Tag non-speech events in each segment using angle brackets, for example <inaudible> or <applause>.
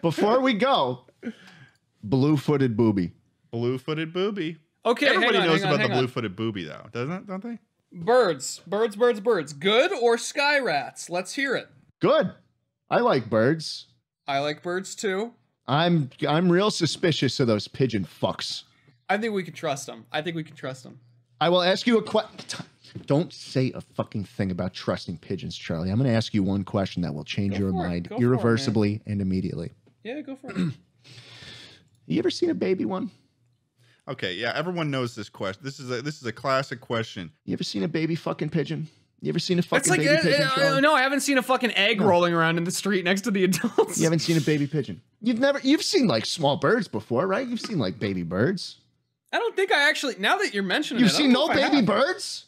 before we go, blue-footed booby. Blue-footed booby. Okay, Everybody hang on, knows hang on, about the hang on. blue-footed booby, though, doesn't it? Don't they? Birds, birds, birds, birds. Good or sky rats? Let's hear it. Good. I like birds. I like birds too. I'm I'm real suspicious of those pigeon fucks. I think we can trust them. I think we can trust them. I will ask you a question. Don't say a fucking thing about trusting pigeons, Charlie. I'm going to ask you one question that will change Go your for it. mind Go it, irreversibly and immediately. Yeah, go for it. <clears throat> You ever seen a baby one? Okay, yeah, everyone knows this question. This is a this is a classic question. You ever seen a baby fucking pigeon? You ever seen a fucking It's like, baby uh, pigeon? uh, Charlie? no, I haven't seen a fucking egg rolling around in the street next to the adults. You haven't seen a baby pigeon. You've never you've seen like small birds before, right? You've seen like baby birds. I don't think I actually. Now that you're mentioning You've it, seen no know if I baby birds?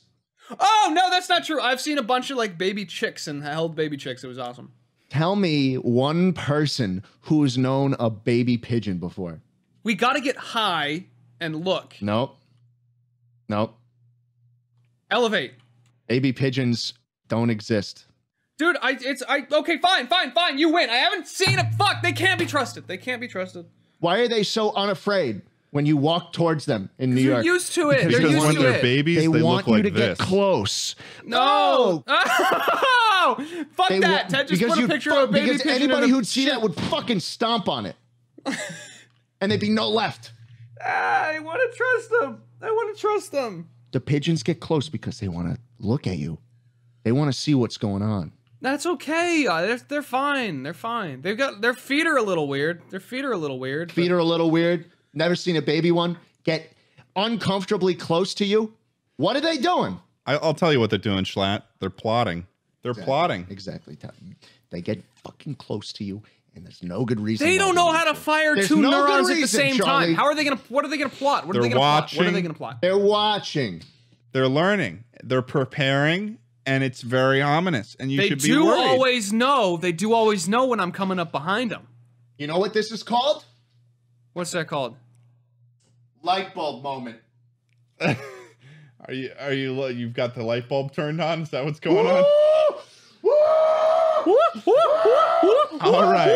Oh no, that's not true. I've seen a bunch of like baby chicks and held baby chicks. It was awesome. Tell me one person who's known a baby pigeon before. We got to get high and look. Nope. Nope. Elevate, Baby pigeons don't exist. dude. I it's I. Okay, fine, fine, fine. You win. I haven't seen a fuck. They can't be trusted. They can't be trusted. Why are they so unafraid when you walk towards them in New York, They're York? used to it. Because They're Because used when to they're it. babies, they, they, want look you like to this. get close. No. <laughs> Oh, fuck They that. wa- Ted just put a picture fu- of a baby because pigeon. anybody in a who'd see that would fucking stomp on it, <laughs> and there'd be no left. I want to trust them. I want to trust them. The pigeons get close because they want to look at you. They want to see what's going on. That's okay. Uh, They're, they're fine. They're fine. They've got their feet are a little weird. Their feet are a little weird. Feet are a little weird. Never seen a baby one get uncomfortably close to you. What are they doing? I, I'll tell you what they're doing, Schlatt. They're plotting. They're plotting. Exactly. They get fucking close to you, and there's no good reason. They don't know how to fire There's two no good neurons at the same Charlie. time. How are they gonna? What are they gonna plot? What are They're they gonna plot? What are they gonna plot? They're watching. They're learning. They're preparing, and it's very ominous. And you They should be worried. They do always know. They do always know when I'm coming up behind them. You know what this is called? What's that called? Light bulb moment. <laughs> Are you? Are you? You've got the light bulb turned on. Is that what's going on? Woo! Woo! All right.